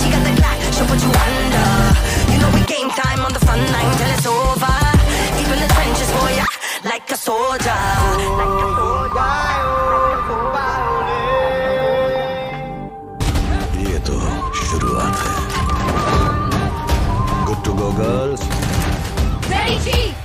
she got the clock, she'll put you under. You know we game time on the front line till it's over. Deep in the trenches for ya, like a soldier. Like a soldier. ये तो शुरुआत है good to go girls very cheap